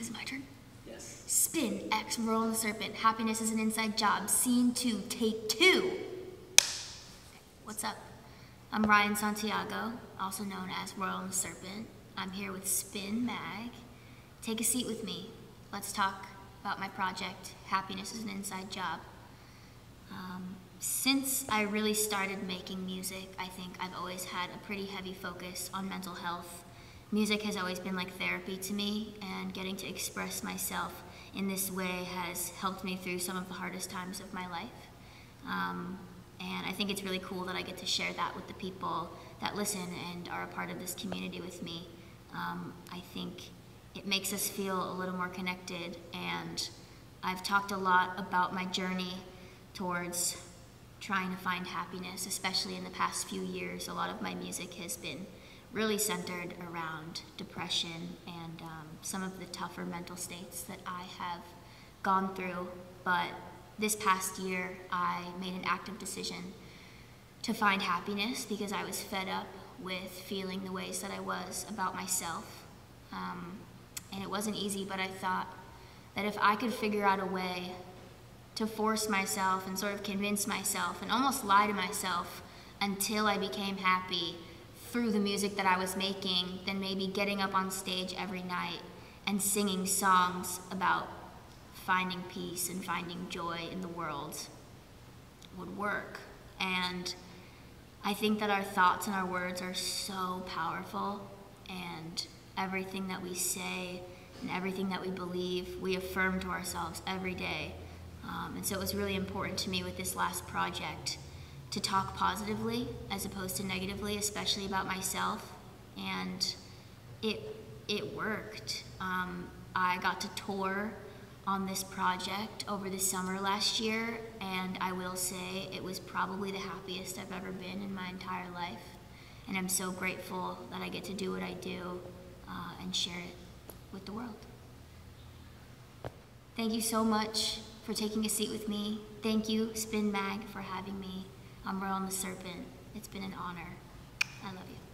Is it my turn? Yes. Spin X Royal the Serpent. Happiness is an inside job. Scene two, take two. What's up? I'm Ryan Santiago, also known as Royal and the Serpent. I'm here with Spin Mag. Take a seat with me. Let's talk about my project, Happiness is an Inside Job. Um, since I really started making music, I think I've always had a pretty heavy focus on mental health. Music has always been like therapy to me, and getting to express myself in this way has helped me through some of the hardest times of my life. Um, and I think it's really cool that I get to share that with the people that listen and are a part of this community with me. Um, I think it makes us feel a little more connected, and I've talked a lot about my journey towards trying to find happiness, especially in the past few years. A lot of my music has been really centered around depression and um, some of the tougher mental states that I have gone through. But this past year, I made an active decision to find happiness because I was fed up with feeling the ways that I was about myself. Um, and it wasn't easy, but I thought that if I could figure out a way to force myself and sort of convince myself and almost lie to myself until I became happy through the music that I was making, then maybe getting up on stage every night and singing songs about finding peace and finding joy in the world would work. And I think that our thoughts and our words are so powerful, and everything that we say and everything that we believe, we affirm to ourselves every day. Um, and so it was really important to me with this last project to talk positively as opposed to negatively, especially about myself. And it, it worked. Um, I got to tour on this project over the summer last year, and I will say it was probably the happiest I've ever been in my entire life. And I'm so grateful that I get to do what I do uh, and share it with the world. Thank you so much for taking a seat with me. Thank you, Spin Mag, for having me. I'm Royal and the Serpent. It's been an honor. I love you.